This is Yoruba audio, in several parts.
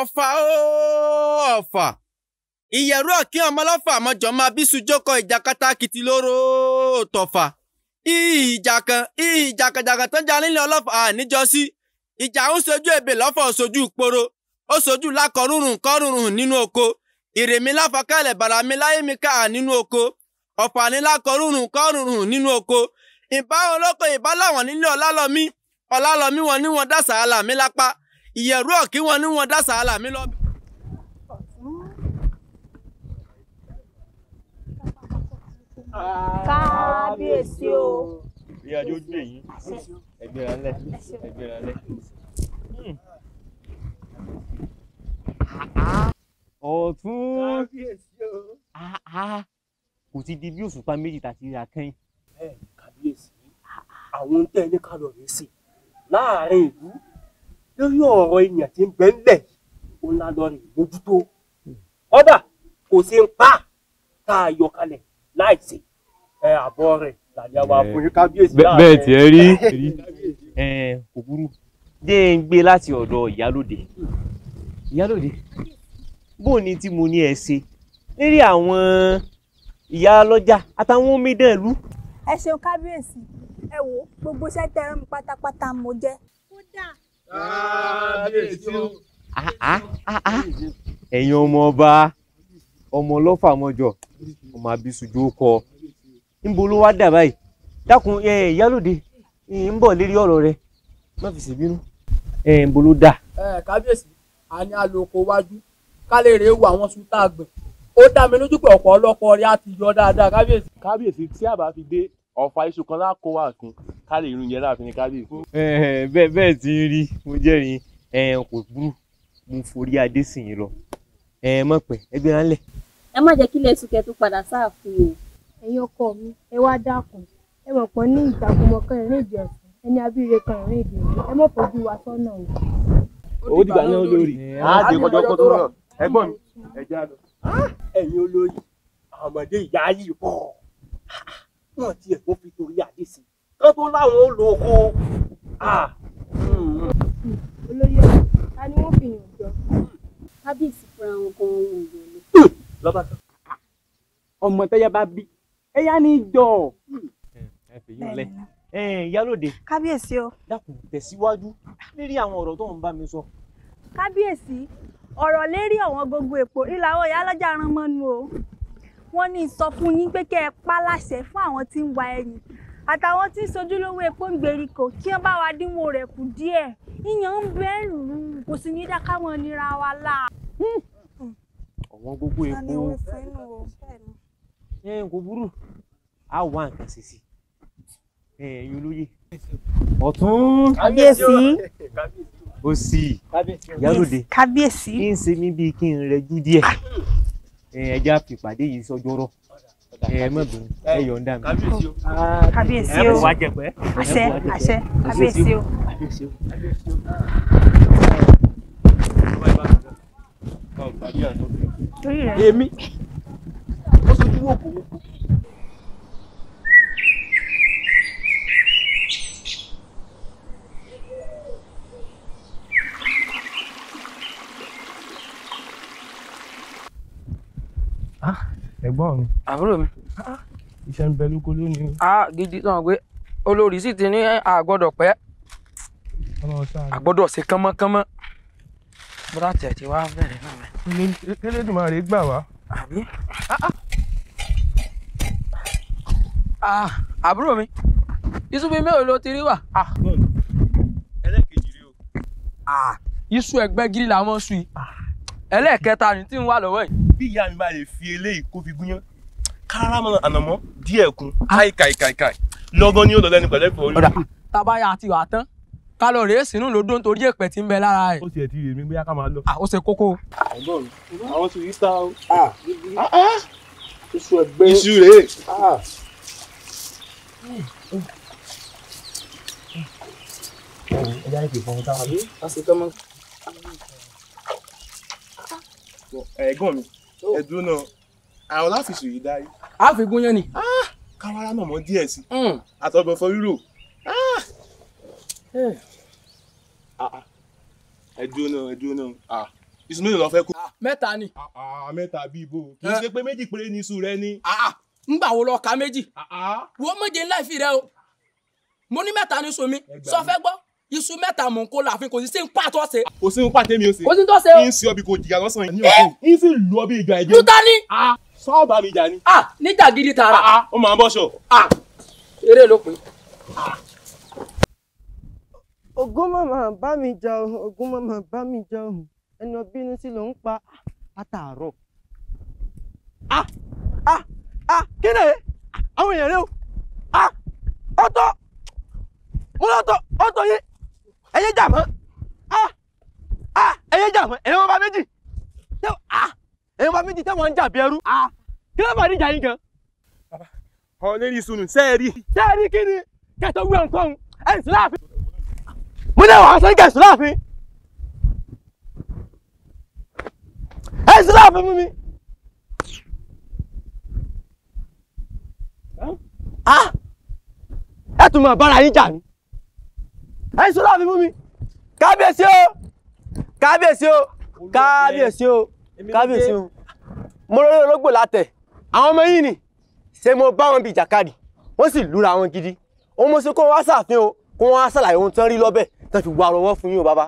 ọ̀fà ooo ọ̀fà. Ìyẹ̀rú ọ̀kí ọmọlọ́fà mọ́jọ́ máa bí sujọ́kọ ìjàkátà kìtì lóró tọ̀fà. Ìjà kan ìjà kàjàkà tó ń jà nílẹ̀ ọlọ́fà àníjọ́sí ìjà ń sojú ebè lọ́fà ó ìporo ó sojú lákọ̀ọ́rùrùn kọ́rùrùn nínú oko. Ìrèmí láfọkàlẹ̀ bàràmí láyé mi ká nínú oko. Ọ̀fà ní lákọ̀ọ́rùrùn kọ́rùrùn nínú oko. Ìbá olóko ìbá láwọn nílé ọlálọ́mí. Ọlálọ́mí wọn ní wọn dá mi lápá ìyẹ̀rú ọ̀kí wọn ní wọn dá sàálà mi lọ. kábíyèsí o. bí ajó dé yìí ẹgbẹ́ ra lẹ̀ ẹgbẹ́ ra lẹ̀. ọ̀tún kò ti di bí òṣùpá méjì tàti ra kẹ́yìn. kábíyèsí àwọn tẹ́ ní ká lọ rè sí láàárín ìlú lórí ọ̀rọ̀ ènìyàn tí ń bẹ ńlẹ̀ ó ńlá lọ rè mójútó kódà kò sí ń pa tá a yọ kalẹ̀ láìsí ẹ àbọ̀ rẹ̀ làlẹ́ wa fún yín kábíyèsí bẹ́ẹ̀ tiẹ̀ rí kò burú dé ń gbé láti ọ̀dọ̀ ìyálòde ìyálòde bó ni tí mo ní ẹ ṣe lérí àwọn ìyá lọ́jà àtàwọn omidan ìlú. ẹ ṣeun kábíyèsí ẹ wo gbogbo iṣẹ́ tẹ́ rán mi pátápátá mo jẹ́. kódà. Kábíyèsí o. ẹ̀yin ọmọ ọba ọmọ ọlọ́fà mọ́jọ ọmọ abisujú kọ níbo ló wá dà báyìí? Dákun ìyálòde ń bọ̀ lérí ọ̀rọ̀ rẹ. Má fi ṣèbínú níbo ló dà. kábíyèsí a ní àlòkò wájú ká lè rèé wo àwọn sùn tá a gbìn ó dá mi lójú pé ọ̀pọ̀lọpọ̀ rẹ̀ á ti yọ dáadáa kábíyèsí. kábíyèsí tí a bá fi dé ọ̀fà iṣu kan lákó wà kún ká lè irun yẹn láàfin ní kábíyèsí. bẹ́ẹ̀ bẹ́ẹ̀ ti rí. Mo jẹ́rìí kò burú. Mo forí adé sìn yín lọ. Mọ̀ pẹ́. Ẹgbẹ́ rán lẹ̀. ẹ má jẹ́ kí ilé ìtúkẹ́ tó padà sáàfin o. ẹ̀yin ọkọ mi ẹ wá dákun. Ẹ mọ̀ pọ́n ní ìjàkùmọ̀ kan ìrìn ìdí ẹ̀sìn ẹni abíire kan ìrìn ìdí ẹ mọ̀ fojú wa sọ́nà o. ó dìgbà náà lórí á dé kọjọ kó tó rọ ẹ̀gbọ́n mi ẹ já lọ. ẹ̀yin olóyè àwọn ọmọdé ìyá yìí pọ̀ wọ́n tiẹ̀ tó fi torí adé sí kán tó láwọn ó lo oko. olóyè ta ni wọ́n fi yàn jọ. kábíyèsí fúnra wọn gan ohun ìlú lọ. lọ́ba tán. ọmọ tẹ́yà bá bí ẹ̀yà ní í jọ. ẹ fi yín lẹ ìyálòde kábíyèsí o. dákun tẹ̀síwájú lérí àwọn ọ̀rọ̀ tó ń bá mi sọ. kábíyèsí ọ̀rọ̀ lérí ọ̀wọ́n gbogbo èpò ìlà àwọn ìyá lọ́jà ran mọ́nu o wọ́n ní sọ fún yín pé kẹ́ ẹ pa láṣẹ fún àwọn tí ń wa ẹyìn àtàwọn tí ń sojúlówó epo ń gbèríko kí wọ́n bá wa dínwó rẹ̀ kù díẹ̀. Ìyàn ń bẹ́ẹ̀ lù ú kò sì ní dáká mọ́ nira wa la. ọ̀wọ́n gbogbo epo. Ẹ kò burú. Á wá nǹkan ṣe sí. Ẹ̀yin olóyè. Ọ̀tún. Kábíyèsí. Òsì ìyálòde kábíyèsí. Kí n ṣe mí bíi kí n rẹjú díẹ̀ ẹja fìpàdé yìí sọjọ́rọ̀. Ẹ má bínú. Ẹ yọ̀ǹda mi. kábíyèsí o. Jẹpẹ́. àṣẹ àṣẹ. Kábíyèsí o. torí rẹ̀. Èmi. Ó sojú wò kó. Ẹ̀gbọ́n mi. Àbúrò mi. Iṣẹ́ ń bẹ lóko lónìí a gidi tán pé olórí sì ti ní àgbọ́dọ̀ pẹ́. Àgbọ́dọ̀ ṣe kánmọ́kánmọ́. Bọ́dà tẹ̀ tí wàá bẹ̀rẹ̀ náà mẹ́. Elédùmarè gbà wá? Àbí. Ah, àbúrò mi. Iṣu bíi mélòó ló ti rí wà. ẹlẹ́kejì rí o. iṣu ẹgbẹ́ gírí làwọn sùn yìí. Ẹlẹ́ẹ̀kẹta ni tí ń wà lọ́wọ́ yìí. Bí ìyá mi bá lè fi eléyìí kó fi gúnyán kárámọ̀ ànàmọ́ díẹ̀ kún káì káì káì káì lọ́gán ni ó lọ lẹ́nu pẹ̀lẹ́ pẹ̀lú. ọ̀dà tábàyà àti ìwà tán kálọ̀ rèé sínú lòdó nítorí èpè tí ń bẹ lára ẹ̀. ó tiẹ̀ ti rè mí bóyá ká máa lọ. Ah, ó ṣe kókó. ẹ̀gbọ́n mi àwọn tún yí sá o. iṣu ẹgbẹ́ iṣu rèé. fún táwọn. àbí láti tọ́ mọ́. ẹ̀gbọ́n mi ẹ̀dùn náà. Àwọn láfìsù yìí dárí a fi gún yẹn ni. káwárá náà mọ́ díẹ̀ sí. Àtọ̀gbọ̀n fọ rírò. ẹ̀dùn náà ẹ̀dùn náà. Iṣu mélòó lọ fẹ́ kó. mẹ́ta ni. mẹ́ta bíi ibo kì í ṣe pé méjì péré ní iṣu rẹ ni. ngbà wo lọ ka méjì. wo méje ńlá ìfi rẹ o. Mo ní mẹ́ta ní iṣu mi. Sọ fẹ́ gbọ́ iṣu mẹ́ta mò ń kó láàfin kò sí sí ń pàtó ṣe. kò sí ń pàtẹ́ mi ó ṣe. kò sí tó ṣe o. ń ṣe ọbí kò jìyà lọ́sàn-án yìí. ń sì lu ọbí ìgbà ẹ̀jẹ̀. lúta ní. sọ́ọ̀bà mi jà ni. níjà gidi tààrà. ó máa ń bọ́ ṣọ. eré ló pè ogún màmá bá mi jà o ogún màmá bá mi jà o ẹni ọbínú sí ló ń pa àtàárọ̀. ah ah ah kí ni àwọn èèyàn rẹ o ah ọ̀tọ̀ mo lọ tọ ọ̀tọ̀ yín ẹyẹ jà mọ́ ah ah ẹyẹ jà mọ́ ẹyẹ wọn bá méjì ah ẹyẹ wọn bá méjì tẹ wọn ń jà bí ẹrú ah kí ló bá níjà yín gan. ọ lérí sunu sẹ́ẹ̀rì. sẹ́ẹ̀rì kí ni kẹtọ wúwo nǹkan ẹ̀ ń sùn láàfin mo ní àwọn aṣọ ìkẹsùn láàfin ẹ sí láàfin fún mi. ẹ tún mọ bára yín jà ní. Ẹ sí láàfin fún mi. kábíyèsí o. Kábíyèsí o. Kábíyèsí o. Kábíyèsí o. Mo lórí ológbò látẹ. Àwọn ọmọ yìí ni. Ṣé mo bá wọn bí ìjàkadì? Wọn sì lura wọn gidi. Òun mo ṣe kó wọn wá ṣàfihàn o. Kó wọn wá ṣàlàyé ohun tán rí lọ́bẹ̀. Tán fi wá ọwọ́ fún yín o bàbá.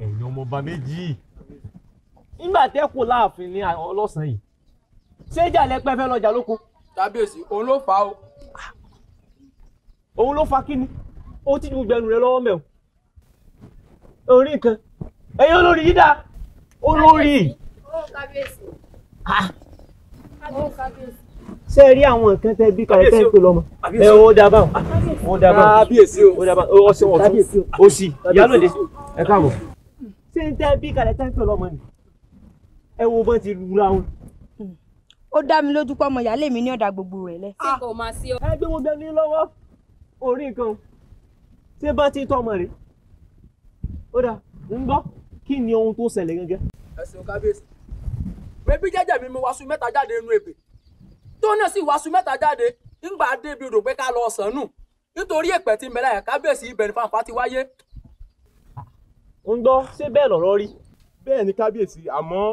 ẹ̀yin ọmọọba méjì. nígbà tẹ́ kò láàfin ní ọlọ́sàn yìí ṣé ìjà lẹ́pẹ́ fẹ́ lọ́jà lóko. kábíyèsí òun ló fà á o. òun ló ó ti ju gbẹnu rẹ lọ́wọ́ mẹ́wọ̀n. orí nǹkan. Ẹ̀yin olórí yìí dá. Olórí. kábíyèsí. ṣé ẹ rí àwọn nǹkan tẹ bí kalẹ̀ tẹ́ ń pè lọ́mọ? Ẹ ó dá báwọn ó dá báwọn kábíyèsí o. Ó dá báwọn ó ṣe ọ̀tún ó sì. Ìyálòdè ẹ káàbọ̀. Ṣé ń tẹ́ bí kalẹ̀ tẹ́ ń pè lọ́mọ ni? Ẹ wo bọ́n ti lura wọn. ó dá mi lójú pé ọmọ ìyáálé mi ní ọ̀dà gbogbo rẹ̀ lẹ. ṣé kò máa sí ọ. ẹ gbé wọn gbẹ ní lọ́wọ́. Orí nǹkan ṣé bá ti tọmọ rẹ̀ ó dà ń gbọ́ kí ni ohun tó ṣẹlẹ̀ gẹ́gẹ́. ẹ ṣeun kábíyèsí bébí jẹjẹ mi mo wàásù mẹ́ta jáde nínú ebè tó náà sì wàásù mẹ́ta jáde ńgbà débi rò pé ká lọ sàn nù nítorí èpè tí ń bẹ láyà kábíyèsí ibẹ̀ ní fanfa ti wáyé. ń gbọ́ ṣé bẹ́ẹ̀ lọ̀rọ̀ rí. bẹ́ẹ̀ ni kábíyèsí àmọ́.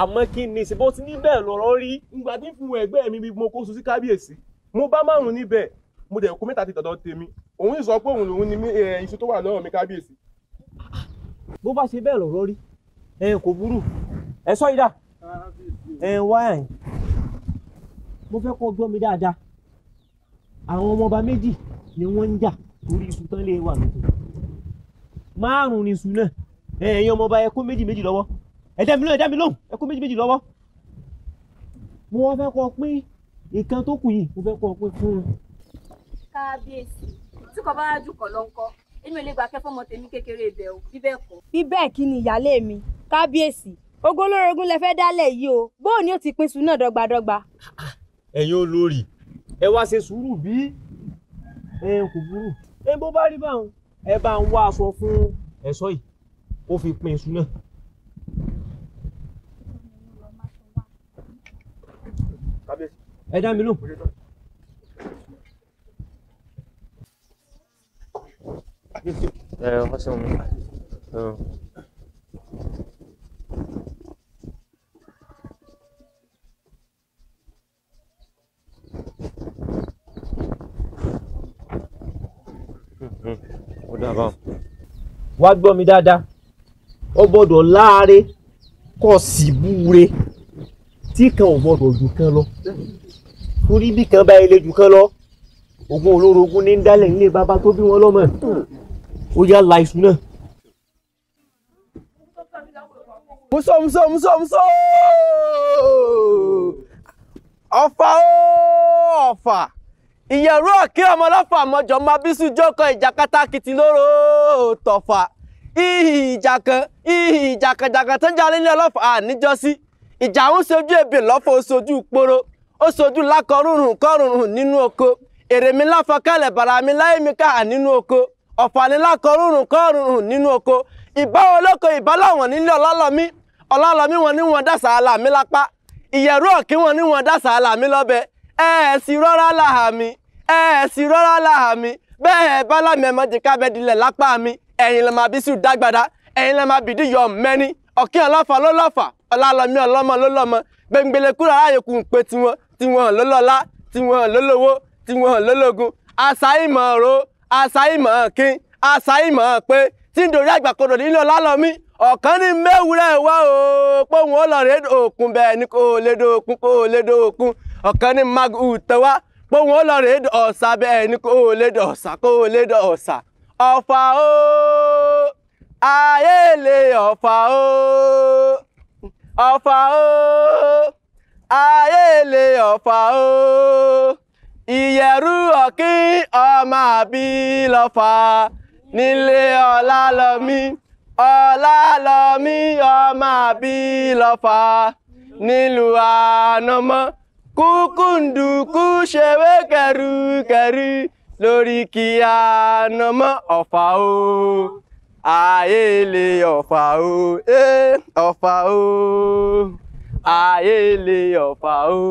àmọ́ kí ni ṣe bó ti ní bẹ́ẹ̀ lọ̀rọ̀ rí. ìgbà tí ń fún ẹgbẹ́ mi bí mo kó sun sí kábíyèsí mo bá márùn níbẹ̀ mo dẹ̀ kó mẹ́ta ti tọ̀dọ̀ tèmi. Òun sọ pé òun lòun ni iṣu tó wà lọ́wọ́ mi kábíyèsí. bó bá ṣe bẹ́ẹ̀ lọ̀rọ̀ rí ẹ kò burú. Ẹ sọ ìdá ẹ wá mo fẹ́ kó gbọ́ mi dáadáa. Àwọn ọmọọba méjì ni wọ́n ń jà torí iṣu tán lè wà lóko. Márùn-ún ni iṣu náà. Ẹ̀yin ọmọọba ẹ kó méjì méjì lọ́wọ́. Ẹ dá mi lóhùn ẹ dá mi lóhùn ẹ kó méjì méjì lọ́wọ́. Mo wá fẹ́ kọ́ pín ìkan tó kù yìí mo fẹ́ kọ́ pín fún un. Kábíyèsí tí kò bá jù kọ lọ ń kọ èmi ò lè gbà kẹfọ ọmọ tèmi kékeré ibẹ o bí bẹ́ẹ̀ kọ́. bí bẹ́ẹ̀ kí ni ìyáálé mi kábíyèsí ogún olórogún lẹ fẹ́ dálẹ̀ yìí o bóò ni ó ti pín sùn náà dọ́gbadọ́gba. ẹ̀yin olórí ẹ wá ṣe sùúrù bí ẹ kò burú ẹ bó bá rí báwọn ẹ bá ń wá aṣọ fún ẹ̀ṣọ́ yìí ó fi pín iṣu náà. ẹ dá mi lò. Mi. ó dábàá wá gbọ́ mi dáadáa. Ó gbọ́dọ̀ láàárẹ̀ kọ́ sí búure tí kan ò gbọ́dọ̀ jù kan lọ. Torí bí kan bá ilé jù kan lọ ogún olórogún ní dálẹ̀ nílé bàbá tó bí wọn lọ́mọ ó yá la iṣu náà. muso muso muso muso ọfà ó ọfà. Ìyẹ̀rú ọ̀kí ọmọ ọlọ́fà mọ́jọ máa bísú jókòó ìjàkátà kìtì lóró tọ̀fà. Ìjà kan ìjà kan jàkan tó ń jalè ní ọlọ́fà àníjọ́sí ìjà ń sojú ebè lọ́fọ̀ sojú poro ó sojú lákọrùrùn kọrùrùn nínú oko. Èrè mi láfọkẹ́lẹ̀ bàrà mi láyé mi ká nínú oko ọ̀fà ni lákọrùrùn kọrùrùn nínú oko. Ìbá olóko ìbá láwọn nílé ọlọ́lọ́mí ọlọ́lọ́mí wọn ní wọn dá sàálà mi lápá. Ìyẹ̀rú ọ̀kí wọn ní wọn dá sàálà mi lọ́bẹ̀. Ẹ ẹ̀ sì rọ́rá láhà mi. Ẹ ẹ̀ sì rọ́rá láhà mi. Bẹ́ẹ̀ bá lámì ẹ̀mọ́ jẹ ká bẹ́ẹ̀ dilẹ̀ lápá mi ẹ̀yin lè máa bí sùn dágbada ẹ̀yin lè máa bìdí yọ mẹ́ni. Ọ̀kín ọlọ́fà ló lọ́fà. Ọlálọ́mí ọlọ́mọ ló lọ́mọ. Gbẹ̀ngbẹ̀lẹ̀ kúrò aráyòkù ń pe tiwọn. Tiwọn ló lọ́lá tiwọn ló lówó tiwọn ló lógun. Àṣàìmọ̀ ro àṣàìmọ̀ kín àṣàìmọ̀ pé tí ń dorí àgbàkodò nílò ọlálọ́mí ọ̀kan ní mẹ́wúrẹ́ wá o póun ó lọ rèé òkun bẹ́ẹ̀ ni kò lè do òkun kò lè do òkun ọ̀kan ní magu tẹ́wá póun ó lọ rèé ọ̀sà bẹ́ẹ̀ ni kò lè do ọ̀sà kò lè do ọ̀sà ọ̀fà o ayé lè ọ̀fà o. Ọ̀fà o ayé lè ọ̀fà o ìyẹ̀rú ọ̀kín ọmọ àbí lọ́fà. Nílé ọlálọ́mí ọlálọ́mí ọmọ àbí lọ́fà. Nílùú ànàmọ́ kúkúndùkú ṣèwé kẹrùkẹrù lórí kí ànàmọ́ ọ̀fà o. Ayé lè ọ̀fà o. Ọ̀fà o. Ayé lè ọ̀fà o.